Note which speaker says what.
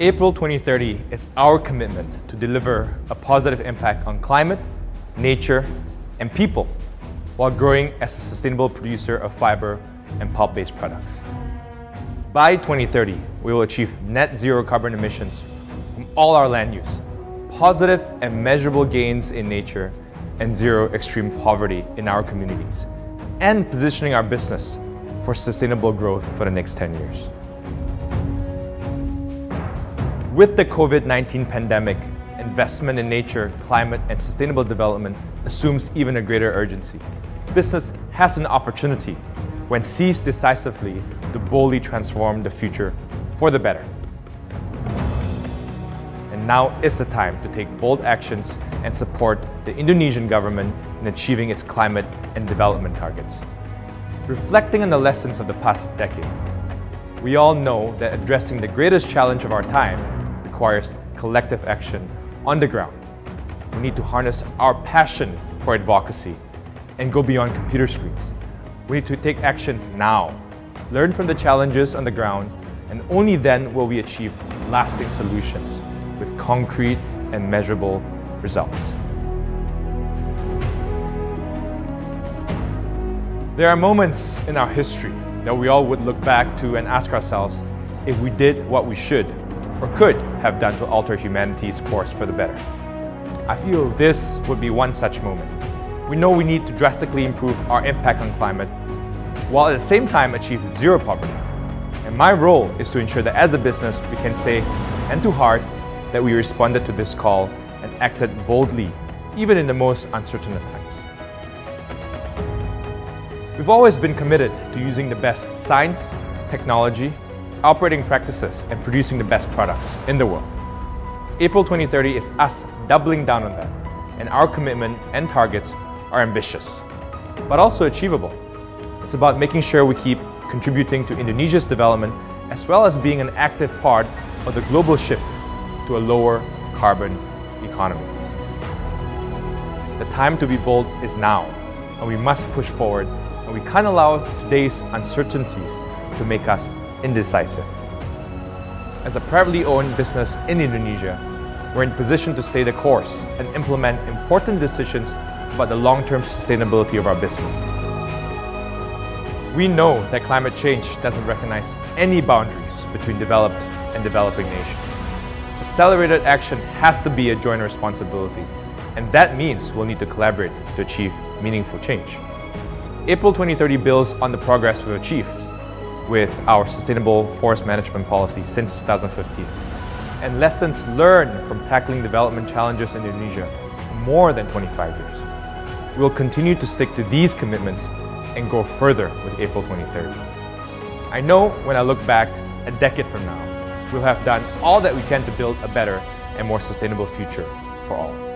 Speaker 1: April 2030 is our commitment to deliver a positive impact on climate, nature, and people while growing as a sustainable producer of fiber and pulp-based products. By 2030, we will achieve net zero carbon emissions from all our land use, positive and measurable gains in nature, and zero extreme poverty in our communities, and positioning our business for sustainable growth for the next 10 years. With the COVID-19 pandemic, investment in nature, climate, and sustainable development assumes even a greater urgency. Business has an opportunity, when seized decisively, to boldly transform the future for the better. And now is the time to take bold actions and support the Indonesian government in achieving its climate and development targets. Reflecting on the lessons of the past decade, we all know that addressing the greatest challenge of our time requires collective action on the ground. We need to harness our passion for advocacy and go beyond computer screens. We need to take actions now, learn from the challenges on the ground, and only then will we achieve lasting solutions with concrete and measurable results. There are moments in our history that we all would look back to and ask ourselves if we did what we should or could have done to alter humanity's course for the better. I feel this would be one such moment. We know we need to drastically improve our impact on climate, while at the same time achieve zero poverty. And my role is to ensure that as a business, we can say, and to heart, that we responded to this call and acted boldly, even in the most uncertain of times. We've always been committed to using the best science, technology, operating practices, and producing the best products in the world. April 2030 is us doubling down on that, and our commitment and targets are ambitious, but also achievable. It's about making sure we keep contributing to Indonesia's development as well as being an active part of the global shift to a lower carbon economy. The time to be bold is now, and we must push forward, and we can't allow today's uncertainties to make us indecisive. As a privately owned business in Indonesia, we're in position to stay the course and implement important decisions about the long-term sustainability of our business. We know that climate change doesn't recognize any boundaries between developed and developing nations. Accelerated action has to be a joint responsibility, and that means we'll need to collaborate to achieve meaningful change. April 2030 builds on the progress we've achieved with our sustainable forest management policy since 2015 and lessons learned from tackling development challenges in Indonesia more than 25 years. We will continue to stick to these commitments and go further with April 2030. I know when I look back a decade from now, we'll have done all that we can to build a better and more sustainable future for all.